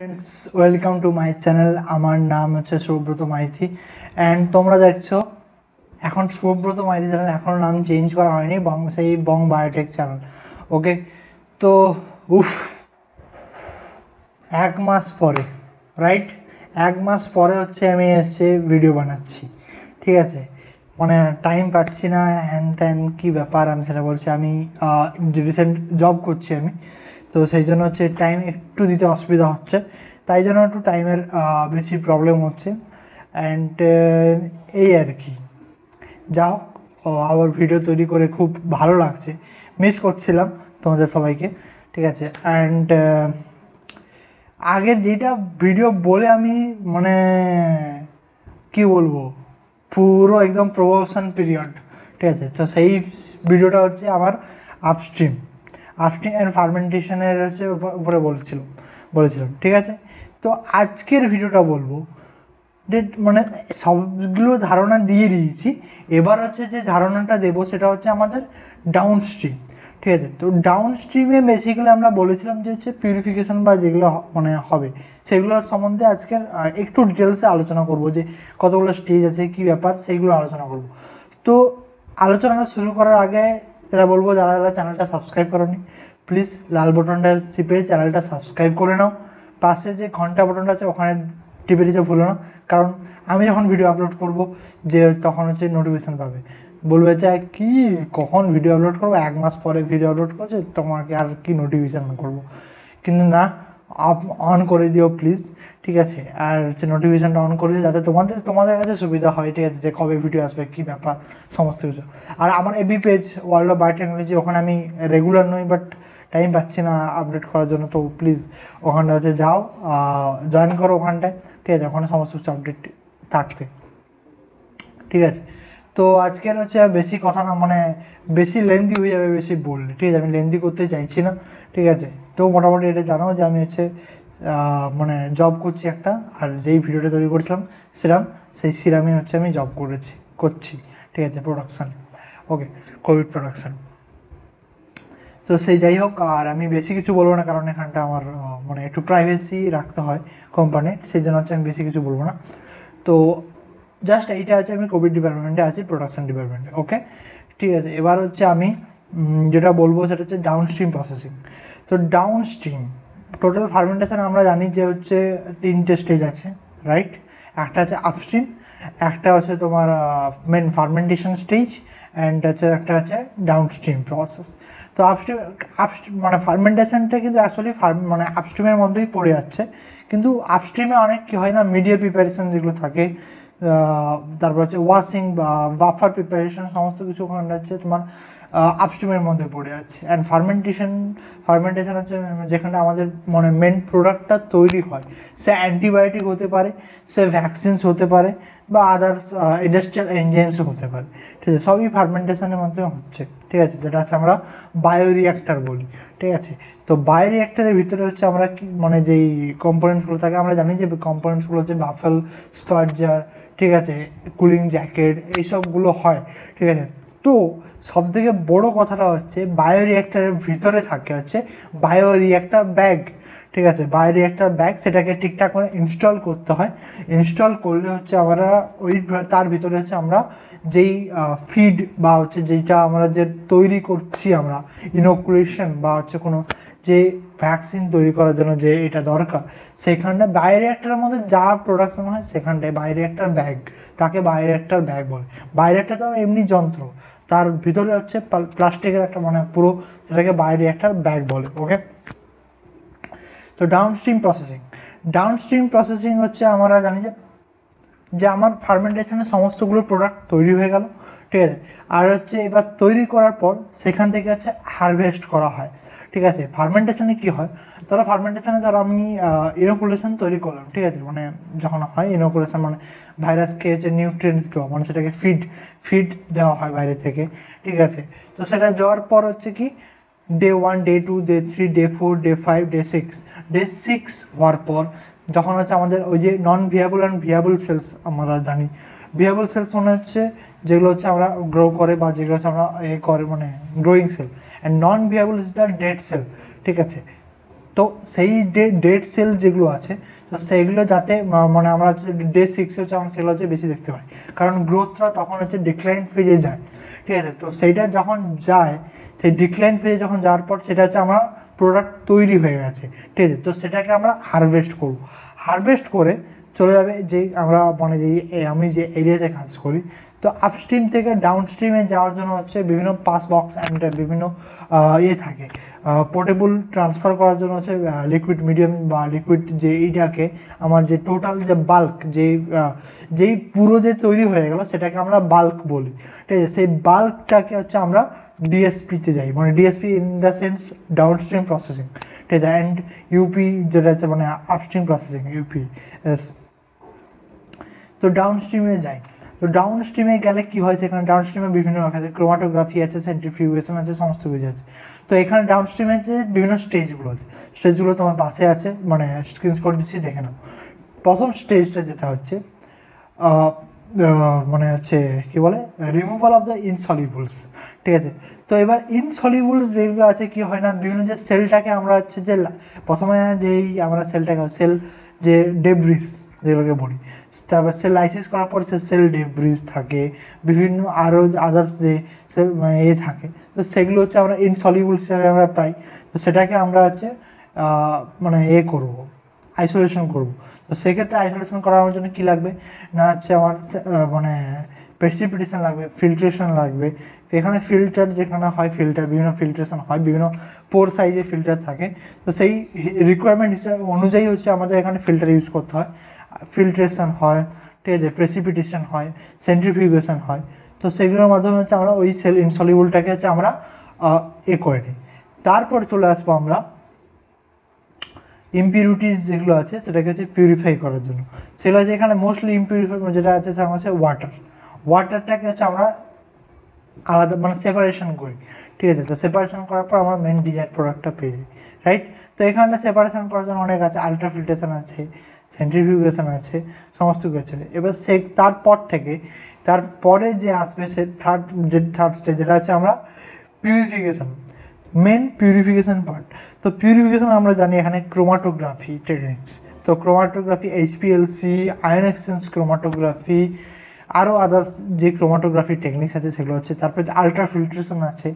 Friends welcome to my channel আমার নাম হচ্ছে সুব্রত মাইতি। অ্যান্ড তোমরা দেখছ, এখন সুব্রত মাইতি চ্যানেল এখনও নাম চেঞ্জ করা হয়নি বং সেই বং বায়োটেক চ্যানেল ওকে তো উফ, এক মাস পরে রাইট এক মাস পরে হচ্ছে আমি হচ্ছে ভিডিও বানাচ্ছি। ঠিক আছে? মানে টাইম পাচ্ছি না হ্যান ত্যান কী ব্যাপার আমি সেটা বলছি। আমি রিসেন্ট জব করছি আমি। তো সেই জন্য হচ্ছে টাইম একটু দিতে অসুবিধা হচ্ছে। তাই জন্য একটু টাইমের বেশি প্রবলেম হচ্ছে। অ্যান্ড এই আর কি। যা হোক আবার ভিডিও তৈরি করে খুব ভালো লাগছে। মিস করছিলাম তোমাদের সবাইকে, ঠিক আছে? অ্যান্ড আগের যেটা ভিডিও বলে আমি মানে কি বলব? পুরো একদম প্রমোশন পিরিয়ড ঠিক আছে? তো সেই ভিডিওটা হচ্ছে আমার আপস্ট্রিম আপস্ট্রিম অ্যান্ড ফার্মেন্টেশনের হচ্ছে উপর- উপরে বলেছিলাম ঠিক আছে? তো আজকের ভিডিওটা বলব ডেট মানে সবগুলো ধারণা দিয়ে দিয়েছি। এবার হচ্ছে যে ধারণাটা দেবো সেটা হচ্ছে আমাদের ডাউন স্ট্রিম ঠিক আছে? তো ডাউন স্ট্রিমে বেসিক্যালি আমরা বলেছিলাম যে হচ্ছে পিউরিফিকেশন বা যেগুলো মানে হবে, সেগুলোর সম্বন্ধে আজকের একটু ডিটেলসে আলোচনা করব যে কতগুলো স্টেজ আছে, কী ব্যাপার সেইগুলো আলোচনা করব। তো আলোচনাটা শুরু করার আগে যেটা বলব যারা যারা চ্যানেলটা সাবস্ক্রাইব করনি প্লিজ লাল বটনটা চিপে চ্যানেলটা সাবস্ক্রাইব করে নাও। পাশে যে ঘণ্টা বটনটা আছে, ওখানে টিপে দিতে ভুলো না। কারণ আমি যখন ভিডিও আপলোড করব, যে তখন হচ্ছে নোটিফিকেশান পাবে। বলবে, যে, কি? কখন ভিডিও আপলোড করব? এক মাস পরে ভিডিও আপলোড করছে, তোমাকে আর কি নোটিফিকেশান করব? কিন্তু না অন করে দিও প্লিজ ঠিক আছে? আর হচ্ছে নোটিফিকেশানটা অন করে দিও যাতে তোমাদের তোমাদের কাছে সুবিধা হয়, ঠিক আছে? যে কবে ভিডিও আসবে, কী ব্যাপার, সমস্ত কিছু। আর আমার AB page world of biotechnology ওখানে আমি রেগুলার নই বাট টাইম পাচ্ছি না আপডেট করার জন্য, তো প্লিজ ওখানটা হচ্ছে যাও জয়েন করো ওখানটায়, ঠিক আছে? ওখানে সমস্ত কিছু আপডেট থাকতে ঠিক আছে? তো আজকের হচ্ছে বেশি কথা না মানে বেশি লেন্দি হয়ে যাবে, বেশি বললে, ঠিক আছে? আমি লেন্দি করতে চাইছি না। ঠিক আছে? তো মোটামুটি এটা জানো যে আমি হচ্ছে মানে জব করছি একটা, আর যেই ভিডিওটা তৈরি করেছিলাম, সিরাম, সেই সিরামে হচ্ছে আমি জব করেছি, করছি, ঠিক আছে প্রোডাকশান ওকে কোভিড প্রোডাকশান তো সেই যাই হোক, আর আমি বেশি কিছু বলব না, কারণ এখানটা আমার মানে একটু প্রাইভেসি রাখতে হয় কোম্পানির সেই জন্য হচ্ছে আমি বেশি কিছু বলব না। তো জাস্ট এইটা আছে আমি কোভিড ডিপার্টমেন্টে আছি প্রোডাকশান ডিপার্টমেন্টে ওকে ঠিক আছে, এবার হচ্ছে আমি যেটা বলব সেটা হচ্ছে ডাউন স্ট্রিম প্রসেসিং তো ডাউন স্ট্রিম টোটাল ফার্মেন্টেশন আমরা জানি যে হচ্ছে তিনটে স্টেজ আছে রাইট একটা হচ্ছে আপস্ট্রিম একটা হচ্ছে তোমার মেন ফার্মেন্টেশন স্টেজ অ্যান্ড হচ্ছে একটা হচ্ছে ডাউন স্ট্রিম প্রসেস তো আপস্ট্রিম আপস্ট্রিম মানে ফার্মেন্টেশনটা কিন্তু অ্যাকচুয়ালি ফার্ম মানে আপস্ট্রিমের মধ্যেই পড়ে যাচ্ছে। কিন্তু আপস্ট্রিমে অনেক কী হয় না মিডিয়া প্রিপারেশন যেগুলো থাকে তারপর হচ্ছে ওয়াশিং বা বাফার প্রিপারেশন সমস্ত কিছু ওখানে হচ্ছে তোমার আপস্ট্রিমের মধ্যে পড়ে আছে। অ্যান্ড ফার্মেন্টেশন ফার্মেন্টেশন হচ্ছে যেখানে আমাদের মানে মেন প্রোডাক্টটা তৈরি হয়। সে অ্যান্টিবায়োটিক হতে পারে, সে ভ্যাকসিনস হতে পারে, বা আদার্স ইন্ডাস্ট্রিয়াল এনজাইমসও হতে পারে। ঠিক আছে? সবই ফার্মেন্টেশনের মাধ্যমে হচ্ছে। ঠিক আছে? যেটা হচ্ছে আমরা বায়োরিয়াক্টার বলি। ঠিক আছে? তো বায়োরিয়াক্টারের ভিতরে হচ্ছে আমরা কি মানে যেই কম্পোনেন্টসগুলো থাকে, আমরা জানি যে কম্পোনেন্টসগুলো হচ্ছে বাফেল স্পার্জার ঠিক আছে? কুলিং জ্যাকেট এইসবগুলো হয়। ঠিক আছে? তো সব থেকে বড়ো কথাটা হচ্ছে বায়োরিয়াক্টারের ভিতরে থাকে হচ্ছে বায়োরিয়াক্টার ব্যাগ, ঠিক আছে? বায়োরিয়াক্টার ব্যাগ সেটাকে ঠিকঠাক করে ইনস্টল করতে হয়। ইনস্টল করলে হচ্ছে আমরা ওই তার ভিতরে হচ্ছে আমরা যেই ফিড বা হচ্ছে যেইটা আমরা যে তৈরি করছি আমরা ইনোকুলেশন বা হচ্ছে কোনো যে ভ্যাকসিন তৈরি করার জন্য যে এটা দরকার সেখানটা বাইরে একটার মধ্যে যা প্রোডাকশন হয় সেখানটায় বাইরে একটা ব্যাগ তাকে বাইরে একটা ব্যাগ বলে। বাইরে একটা তো এমনি যন্ত্র, তার ভিতরে হচ্ছে প্লাস্টিকের একটা মানে পুরো সেটাকে বাইরে একটা ব্যাগ বলে ওকে তো down stream processing down stream processing হচ্ছে আমরা জানি যে যে আমার ফার্মেন্টেশনের সমস্তগুলো প্রোডাক্ট তৈরি হয়ে গেল, ঠিক আছে? আর হচ্ছে এবার তৈরি করার পর সেখান থেকে হচ্ছে হারভেস্ট করা হয়। ঠিক আছে ফার্মেন্টেশনে কী হয়? ধরো ফার্মেন্টেশনে ধরো আমি ইনোকুলেশন তৈরি করলাম, ঠিক আছে? মানে যখন হয় ইনোকুলেশন মানে ভাইরাসকে যে নিউট্রিয়েন্টস দেওয়া মানে সেটাকে ফিড ফিড দেওয়া হয় বাইরে থেকে, ঠিক আছে? তো সেটা দেওয়ার পর হচ্ছে কি day one day two day three day four day five day six day six হওয়ার পর যখন হচ্ছে আমাদের ওই যে নন ভিয়াবল অ্যান্ড ভিয়াবল সেলস আমরা জানি ভিয়াবল সেলস মানে হচ্ছে যেগুলো হচ্ছে আমরা গ্রো করে বা যেগুলো হচ্ছে আমরা এ করে মানে growing cell and non viable is the dead cell ঠিক আছে? তো সেই ডেড সেল যেগুলো আছে, তো সেইগুলো যাতে মানে আমরা ডে সিক্সে হচ্ছে আমরা সেগুলো হচ্ছে বেশি দেখতে পাই। কারণ গ্রোথটা তখন হচ্ছে ডিক্লাইন ফেজে যায়, ঠিক আছে? তো সেইটা যখন যায়, সেই ডিক্লাইন ফেজে যখন যাওয়ার পর সেটা হচ্ছে আমার প্রোডাক্ট তৈরি হয়ে গেছে, ঠিক আছে? তো সেটাকে আমরা হারভেস্ট করব। হারভেস্ট করে চলে যাবে যেই আমরা মানে যে আমি যে এরিয়াতে কাজ করি তো আপস্ট্রিম থেকে ডাউন স্ট্রিমে যাওয়ার জন্য হচ্ছে বিভিন্ন পাস বক্স অ্যান্ড বিভিন্ন ইয়ে থাকে। পোর্টেবল ট্রান্সফার করার জন্য হচ্ছে লিকুইড মিডিয়াম বা লিকুইড যে এইটাকে আমার যে টোটাল যে বাল্ক আহ, যেই পুরো যে তৈরি হয়ে গেল সেটাকে আমরা বাল্ক বলি। ঠিক আছে? সেই বাল্কটাকে হচ্ছে আমরা ডিএসপিতে যাই। মানে DSP in the sense down stream processing ঠিক আছে? অ্যান্ড ইউপি যেটা হচ্ছে মানে আপস্ট্রিম প্রসেসিং ইউপি তো ডাউন স্ট্রিমে যাই। তো ডাউন স্ট্রিমে গেলে কি হয়? সেখানে ডাউন স্ট্রিমে বিভিন্ন রকম আছে ক্রোমাটোগ্রাফি আছে সেন্ট্রিফিউগেশন আছে, সমস্ত কিছু আছে। তো এখানে ডাউন স্ট্রিমে যে বিভিন্ন স্টেজগুলো আছে স্টেজগুলো তোমার পাশে আছে মানে স্ক্রিন স্কট দিচ্ছি, দেখে নাও। প্রথম স্টেজটা যেটা হচ্ছে মানে হচ্ছে, কি বলে? রিমুভাল অফ দ্য ইনসলিবলস ঠিক আছে? তো এবার ইনসলিবলস যেগুলো আছে, কি হয় না? বিভিন্ন যে সেলটাকে আমরা হচ্ছে যে প্রথমে যেই আমরা সেলটাকে সেল যে ডেব্রিস যেগুলোকে বলি। তারপর সেল লাইসিস করার পর সে সেল ডেব্রিজ থাকে, বিভিন্ন আরও আদার্স যে সেল মানে এ থাকে। তো সেগুলো হচ্ছে আমরা ইনসলিবলস হিসাবে আমরা পাই। তো সেটাকে আমরা হচ্ছে মানে এ করব আইসোলেশন করব। তো সেক্ষেত্রে আইসোলেশন করার জন্য কী লাগবে? না হচ্ছে আমার মানে প্রেসিপিটেশন লাগবে ফিল্ট্রেশন লাগবে। এখানে ফিল্টার যেখানে হয় ফিল্টার বিভিন্ন ফিল্ট্রেশন হয়, বিভিন্ন পোর সাইজে ফিল্টার থাকে। তো সেই রিকোয়ারমেন্ট হিসাবে অনুযায়ী হচ্ছে আমাদের এখানে ফিল্টার ইউজ করতে হয়। ফিল্ট্রেশন হয়, ঠিক আছে? প্রেসিপিটেশন হয় সেন্ট্রিফিউগেশন হয়। তো সেগুলোর মাধ্যমে হচ্ছে আমরা ওই সেল ইনসলিবলটাকে হচ্ছে আমরা এ করে নিই। তারপর চলে আসব আমরা ইম্পিউরিটিস যেগুলো আছে, সেটাকে হচ্ছে পিউরিফাই করার জন্য। সেগুলো হচ্ছে এখানে মোস্টলি ইম্পিউরিফাই যেটা আছে, সেটা হচ্ছে ওয়াটার ওয়াটারটাকে হচ্ছে আমরা আলাদা মানে সেপারেশন করি, ঠিক আছে? তো সেপারেশন করার পর আমরা মেন ডিজাইন প্রোডাক্টটা পেয়ে যাই রাইট তো এখানে সেপারেশন করার জন্য অনেক আছে আলট্রা ফিল্ট্রেশন আছে সেন্ট্রিফিউগেশন আছে, সমস্ত কিছু আছে। এবার সে তারপর থেকে, তারপরে যে আসবে সে থার্ড যে থার্ড স্টেজ যেটা হচ্ছে আমরা পিউরিফিকেশন মেন পিউরিফিকেশন পার্ট তো পিউরিফিকেশন আমরা জানি এখানে ক্রোমাটোগ্রাফি টেকনিক্স তো chromatography HPLC ion exchange chromatography আরও আদার্স যে ক্রোমাটোগ্রাফি টেকনিক্স আছে, সেগুলো হচ্ছে, তারপরে আলট্রা ফিল্ট্রেশন আছে,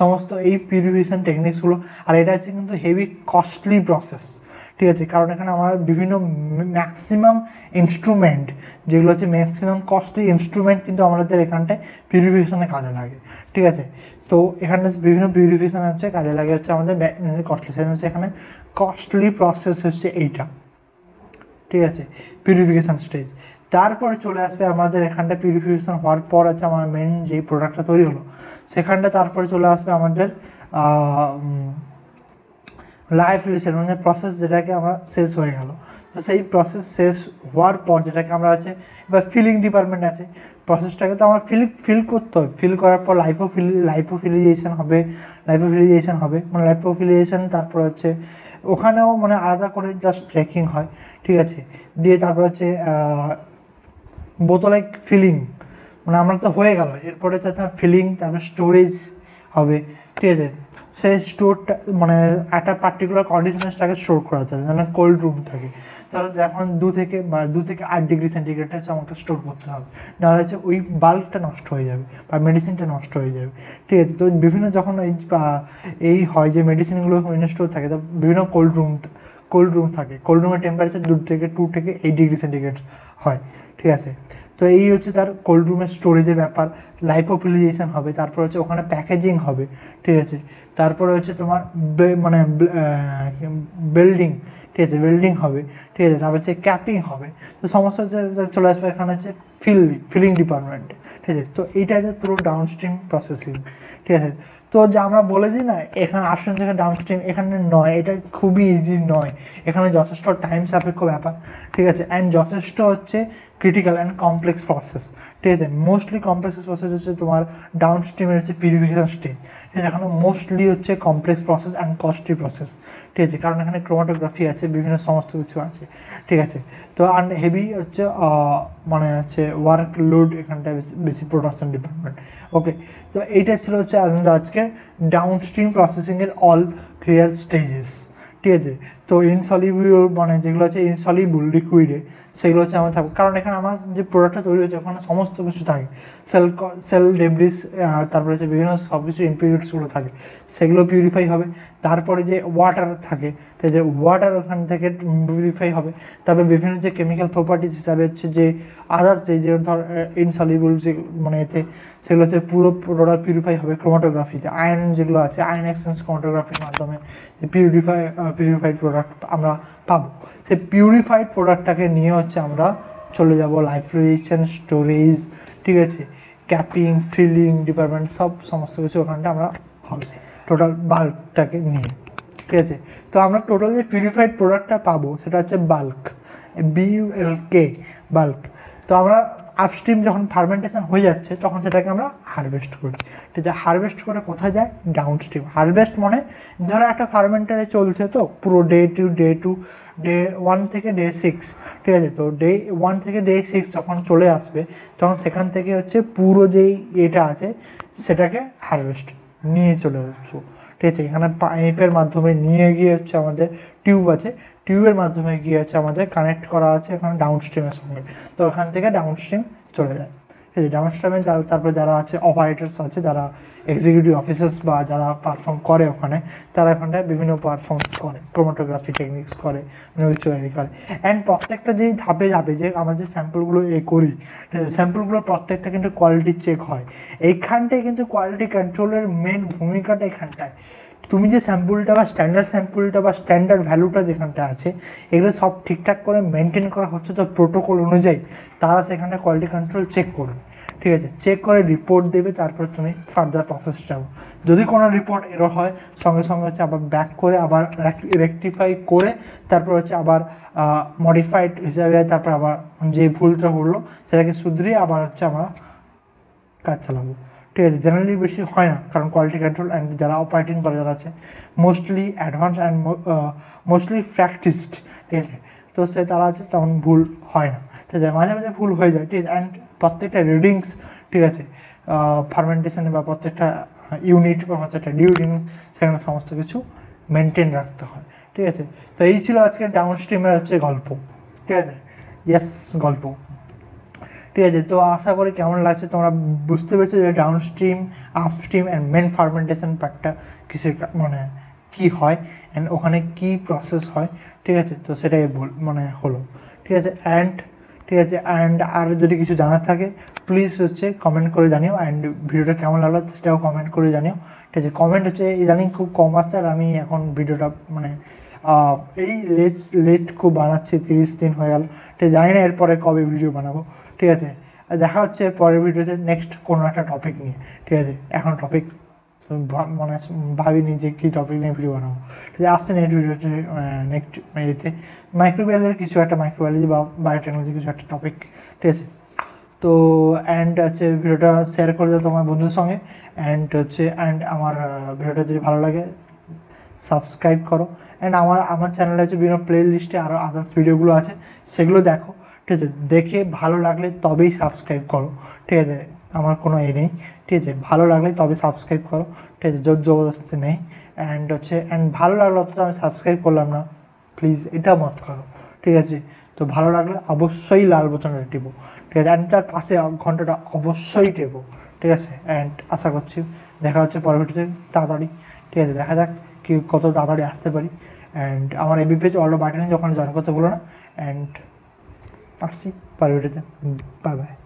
সমস্ত এই পিউরিফিকেশন টেকনিক্সগুলো আর এটা হচ্ছে কিন্তু হেভি কস্টলি প্রসেস ঠিক আছে। কারণ এখানে আমার বিভিন্ন ম্যাক্সিমাম ইনস্ট্রুমেন্ট যেগুলো হচ্ছে ম্যাক্সিমাম কস্টলি ইনস্ট্রুমেন্ট কিন্তু আমাদের এখানটায় পিউরিফিকেশনে কাজে লাগে। ঠিক আছে? তো এখানে বিভিন্ন পিউরিফিকেশন হচ্ছে কাজে লাগে হচ্ছে আমাদের কস্টলি সেখানে হচ্ছে এখানে কস্টলি প্রসেস হচ্ছে এইটা। ঠিক আছে? পিউরিফিকেশান স্টেজ তারপরে চলে আসবে আমাদের এখানটা পিউরিফিকেশান হওয়ার পর আছে আমার মেন যেই প্রোডাক্টটা তৈরি হলো সেখানটা তারপরে চলে আসবে আমাদের লাইফ রিলেশন মানে প্রসেস যেটাকে আমরা শেষ হয়ে গেল। তো সেই প্রসেস শেষ হওয়ার পর যেটাকে আমরা আছে এবার ফিলিং ডিপার্টমেন্ট আছে। প্রসেসটাকে তো আমার ফিল ফিল করতে হবে। ফিল করার পর লাইফোফিল লাইফোফিলিয়েশন হবে। লাইফও লাইফোফিলিয়েশন হবে। মানে লাইফোফিলিয়েশন তারপর হচ্ছে, ওখানেও মানে আলাদা করে জাস্ট ট্রেকিং হয়। ঠিক আছে? দিয়ে তারপর হচ্ছে বোতলে ফিলিং মানে আমরা তো হয়ে গেল। এরপরে তো ফিলিং তারপরে স্টোরেজ হবে। ঠিক আছে? সেই স্টোরটা মানে একটা পার্টিকুলার কন্ডিশনাসটাকে স্টোর করা যাবে যেন কোল্ড রুম থাকে। তাহলে যখন দু থেকে, বা দু থেকে আট ডিগ্রি সেন্টিগ্রেডটা হচ্ছে আমাকে স্টোর করতে হবে। নাহলে হচ্ছে ওই বাল্বটা নষ্ট হয়ে যাবে, বা মেডিসিনটা নষ্ট হয়ে যাবে। ঠিক আছে, তো বিভিন্ন যখন এই এই হয় যে মেডিসিনগুলো স্টোর থাকে, তো বিভিন্ন কোল্ড রুম কোল্ড রুম থাকে। কোল্ড রুমের টেম্পারেচার দু থেকে টু থেকে এইট ডিগ্রি সেন্টিগ্রেড হয়। ঠিক আছে তো এই হচ্ছে তার কোল্ড রুমের স্টোরেজের ব্যাপার লাইপোফিলিজেশন হবে, তারপর হচ্ছে ওখানে প্যাকেজিং হবে, ঠিক আছে? তারপরে হচ্ছে তোমার মানে বিল্ডিং ঠিক আছে? বিল্ডিং হবে, ঠিক আছে? তারপর হচ্ছে ক্যাপিং হবে, তো সমস্যা হচ্ছে চলে আসবে এখানে হচ্ছে ফিল ফিলিং ডিপার্টমেন্ট ঠিক আছে? তো এইটা হচ্ছে পুরো ডাউনস্ট্রিম প্রসেসিং ঠিক আছে? তো যা আমরা বলে দিই না, এখানে আসন থেকে ডাউনস্ট্রিম এখানে নয়, এটা খুবই ইজি নয়। এখানে যথেষ্ট টাইম সাপেক্ষ ব্যাপার, ঠিক আছে? অ্যান্ড যথেষ্ট হচ্ছে ক্রিটিক্যাল অ্যান্ড কমপ্লেক্স প্রসেস ঠিক আছে? মোস্টলি কমপ্লেক্স প্রসেস হচ্ছে তোমার ডাউন স্ট্রিমের হচ্ছে পিউরিফিকেশন স্টেজ ঠিক এখানে মোস্টলি হচ্ছে complex process and costly process ঠিক আছে? কারণ এখানে ক্রোমাটোগ্রাফি আছে, বিভিন্ন সমস্ত কিছু আছে, ঠিক আছে? তো অ্যান্ড হেভি হচ্ছে মানে হচ্ছে ওয়ার্ক লোড এখানটায় বেশি প্রোডাকশন ডিপার্টমেন্ট ওকে তো এইটা ছিল হচ্ছে আজকে ডাউন স্ট্রিম প্রসেসিংয়ের অল ক্লিয়ার স্টেজেস ঠিক আছে? তো ইনসলিউবল মানে যেগুলো আছে ইনসলিউবল লিকুইডে সেগুলো হচ্ছে আমার থাকবে। কারণ এখানে আমার যে প্রোডাক্টটা তৈরি হচ্ছে ওখানে সমস্ত কিছু থাকে। সেল সেল ডেব্রিস তারপরে হচ্ছে বিভিন্ন সব কিছু ইম্পিউরিটিসগুলো থাকে। সেগুলো পিউরিফাই হবে। তারপরে যে ওয়াটার থাকে আছে ওয়াটার ওখান থেকে পিউরিফাই হবে। তারপরে বিভিন্ন যে কেমিক্যাল প্রপার্টিস হিসাবে হচ্ছে যে আদার্স যে যে ধর ইনসলিউবল যে মানে এতে, সেগুলো হচ্ছে পুরো প্রোডাক্ট পিউরিফাই হবে ক্রোমাটোগ্রাফিতে আয়ন যেগুলো আছে আয়ন এক্সচেঞ্জ ক্রোমাটোগ্রাফির মাধ্যমে যে পিউরিফাই পিউরিফাইড প্রোডাক্ট আমরা পাবো। সেই পিউরিফাইড প্রোডাক্টটাকে নিয়ে হচ্ছে আমরা চলে যাব লাইফ রেজিস্ট্যান্স স্টোরেজ ঠিক আছে? ক্যাপিং ফিলিং ডিপার্টমেন্ট সব সমস্ত কিছু ওখানটা আমরা হবে। টোটাল বাল্কটাকে নিয়ে, ঠিক আছে? তো আমরা টোটাল যে পিউরিফাইড প্রোডাক্টটা পাবো সেটা হচ্ছে বাল্ক বিইউএল কে বাল্ক তো আমরা আপস্ট্রিম যখন ফার্মেন্টেশন হয়ে যাচ্ছে, তখন সেটাকে আমরা হারভেস্ট করি। ঠিক আছে হারভেস্ট করে কোথায় যায়? ডাউনস্ট্রিম হারভেস্ট মানে ধরো একটা ফার্মেন্টারে চলছে তো, পুরো day to day to day one থেকে ডে সিক্স ঠিক আছে? তো ডে ওয়ান থেকে ডে সিক্স যখন চলে আসবে, তখন সেখান থেকে হচ্ছে পুরো যেই এটা আছে, সেটাকে হারভেস্ট নিয়ে চলে আসব। ঠিক আছে? এখানে পাইপের মাধ্যমে নিয়ে গিয়ে হচ্ছে আমাদের টিউব আছে টিউবের মাধ্যমে গিয়ে হচ্ছে আমাদের কানেক্ট করা আছে এখানে ডাউনস্ট্রিমের সঙ্গে। তো ওখান থেকে ডাউনস্ট্রিম চলে যায়। ঠিক আছে ডাউনস্ট্রিমে তারপরে যারা আছে অপারেটার্স আছে, যারা এক্সিকিউটিভ অফিসার্স বা যারা পারফর্ম করে ওখানে, তারা এখানটায় বিভিন্ন পারফর্মস করে ক্রোমাটোগ্রাফি টেকনিক্স করে কিছু করে। অ্যান্ড প্রত্যেকটা যেই ধাপে ধাপে যে আমরা যে স্যাম্পলগুলো এ করি স্যাম্পলগুলোর প্রত্যেকটা কিন্তু কোয়ালিটি চেক হয়। এইখানটায় কিন্তু কোয়ালিটি কন্ট্রোলের মেন ভূমিকাটা এখানটায়। তুমি যে স্যাম্পলটা বা স্ট্যান্ডার্ড স্যাম্পলটা বা স্ট্যান্ডার্ড ভ্যালুটা যেখানটা আছে, এগুলো সব ঠিকঠাক করে মেনটেন করা হচ্ছে তো প্রোটোকল অনুযায়ী, তারা সেখানটা কোয়ালিটি কন্ট্রোল চেক করবে। ঠিক আছে? চেক করে রিপোর্ট দেবে, তারপর তুমি ফার্দার প্রসেস যাব। যদি কোনো রিপোর্ট এরো হয়, সঙ্গে সঙ্গে হচ্ছে আবার ব্যাক করে, আবার রেকটিফাই করে, তারপর হচ্ছে আবার মডিফাইড হিসাবে, তারপর আবার যে ভুলটা হলো, সেটাকে শুধরিয়ে আবার হচ্ছে আমরা কাজ চালাবো। ঠিক আছে জেনারেলি বেশি হয় না, কারণ কোয়ালিটি কন্ট্রোল অ্যান্ড যারা অপারেটিং করে, যারা আছে mostly advance and mostly practised ঠিক আছে? তো সে তারা আছে তেমন ভুল হয় না, ঠিক আছে? মাঝে মাঝে ভুল হয়ে যায়, ঠিক আছে? অ্যান্ড প্রত্যেকটা রিডিংস ঠিক আছে? ফার্মেন্টেশনে বা প্রত্যেকটা ইউনিট বা প্রত্যেকটা ডিউরিং সেখানে সমস্ত কিছু মেনটেন রাখতে হয়, ঠিক আছে? তো এই ছিল আজকে ডাউন স্ট্রিমের হচ্ছে গল্প, ঠিক আছে? ইয়েস গল্প। ঠিক আছে, তো আশা করি কেমন লাগছে তোমরা বুঝতে পেরেছ যে downstream upstream and main fermentation পার্টটা কিসের মানে কী হয় অ্যান্ড ওখানে কী প্রসেস হয়, ঠিক আছে, তো সেটাই মানে হলো, ঠিক আছে অ্যান্ড ঠিক আছে অ্যান্ড আর যদি কিছু জানার থাকে প্লিজ হচ্ছে কমেন্ট করে জানিও অ্যান্ড ভিডিওটা কেমন লাগল সেটাও কমেন্ট করে জানিও, ঠিক আছে কমেন্ট হচ্ছে ইদানিং খুব কম আসছে আর আমি এখন ভিডিওটা মানে এই লেট লেট খুব বানাচ্ছি, তিরিশ দিন হয়ে গেল, ঠিক জানি না এরপরে কবে ভিডিও বানাবো ঠিক আছে? আর দেখা হচ্ছে পরের ভিডিওতে নেক্সট কোনো একটা টপিক নিয়ে। ঠিক আছে? এখন টপিক মানে ভাবিনি যে কী টপিক নিয়ে ভিডিও বানাবো। ঠিক আছে? আসছে নেক্সট ভিডিওতে নেক্সট ইয়েতে। মাইক্রোবায়োলজির কিছু একটা মাইক্রোবায়োলজি বা বায়োটেকনোলজি কিছু একটা টপিক ঠিক আছে? তো অ্যান্ড হচ্ছে ভিডিওটা শেয়ার করে দাও তোমার বন্ধুর সঙ্গে। অ্যান্ড হচ্ছে অ্যান্ড আমার ভিডিওটা যদি ভালো লাগে সাবস্ক্রাইব করো। অ্যান্ড আমার আমার চ্যানেলে হচ্ছে বিভিন্ন প্লে লিস্টে আরও আদার্স ভিডিওগুলো আছে। সেগুলো দেখো। ঠিক আছে, দেখে ভালো লাগলে তবেই সাবস্ক্রাইব করো, ঠিক আছে? আমার কোনো এ নেই, ঠিক আছে? ভালো লাগলে তবে সাবস্ক্রাইব করো, ঠিক আছে? জোর জবরদস্তি নেই অ্যান্ড হচ্ছে অ্যান্ড ভালো লাগল অথচ আমি সাবস্ক্রাইব করলাম না প্লিজ এটা মত করো, ঠিক আছে? তো ভালো লাগলে অবশ্যই লাল বোতামটা টিপো, ঠিক আছে? অ্যান্ড তার পাশে ঘন্টাটা অবশ্যই টেপো, ঠিক আছে? অ্যান্ড আশা করছি দেখা হচ্ছে পরবর্তীতে, তাড়াতাড়ি, ঠিক আছে? দেখা যাক কি, কত তাড়াতাড়ি আসতে পারি অ্যান্ড আমার এবি পেজ অল্ড বাটনে যখন জয়েন করতে ভুলো না অ্যান্ড আসছি পরবর্তীতে বাই বাই